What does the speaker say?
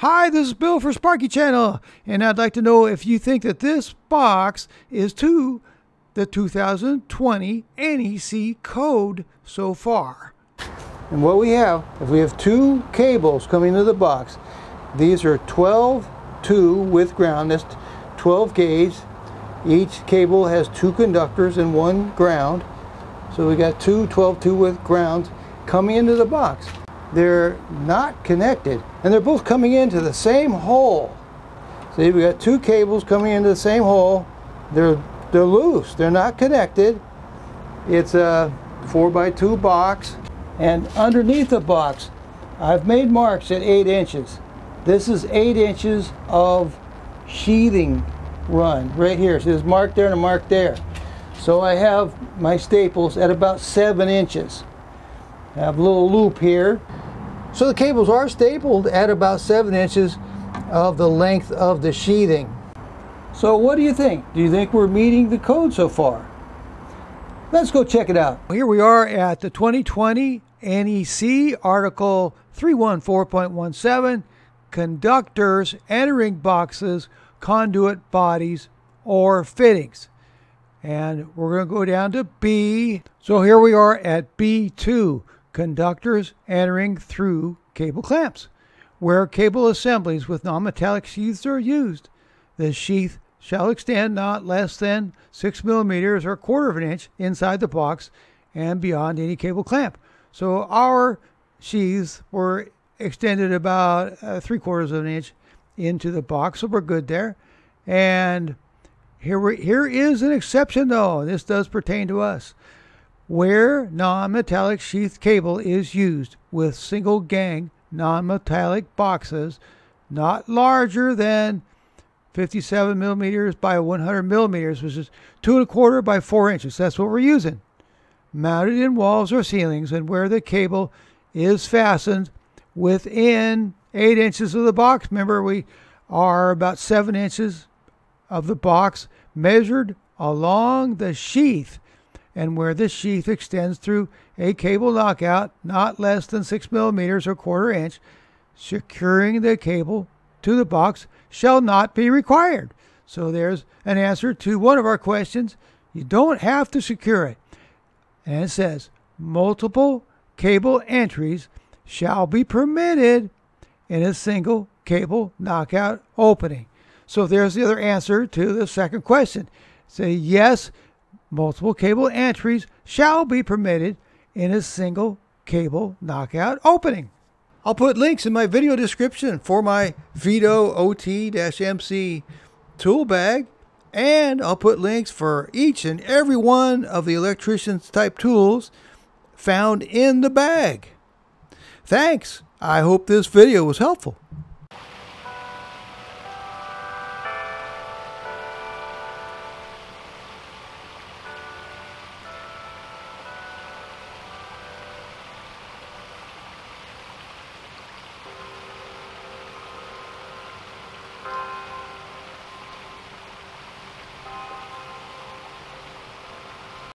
Hi, this is Bill for Sparky Channel, and I'd like to know if you think that this box is to the 2020 NEC code so far. And what we have, if we have two cables coming into the box, these are 12 2 with ground, that's 12 gauge. Each cable has two conductors and one ground. So we got two 12 2 with grounds coming into the box. They're not connected and they're both coming into the same hole. See, we got two cables coming into the same hole. They're they're loose. They're not connected. It's a 4 by 2 box. And underneath the box, I've made marks at 8 inches. This is 8 inches of sheathing run right here. So there's a mark there and a mark there. So I have my staples at about 7 inches. I have a little loop here. So the cables are stapled at about 7 inches of the length of the sheathing. So what do you think? Do you think we're meeting the code so far? Let's go check it out. Here we are at the 2020 NEC Article 314.17 Conductors entering boxes, conduit bodies, or fittings. And we're going to go down to B. So here we are at B2 Conductors entering through cable clamps. Where cable assemblies with non metallic sheaths are used, the sheath shall extend not less than 6 millimeters or a quarter of an inch inside the box and beyond any cable clamp. So our sheaths were extended about uh, three quarters of an inch into the box, so we're good there. And here, we, here is an exception though, this does pertain to us. Where non metallic sheath cable is used with single gang non metallic boxes not larger than 57 millimeters by 100 millimeters, which is two and a quarter by four inches. That's what we're using. Mounted in walls or ceilings, and where the cable is fastened within eight inches of the box. Remember, we are about seven inches of the box measured along the sheath, and where the sheath extends through a cable knockout not less than six millimeters or quarter inch, securing the cable to the box shall not be required. So there's an answer to one of our questions. You don't have to secure it. And it says multiple cable entries shall be permitted in a single cable knockout opening. So there's the other answer to the second question. Say yes, multiple cable entries shall be permitted in a single cable knockout opening. I'll put links in my video description for my Veto OT-MC tool bag, and I'll put links for each and every one of the electrician's type tools found in the bag. Thanks. I hope this video was helpful.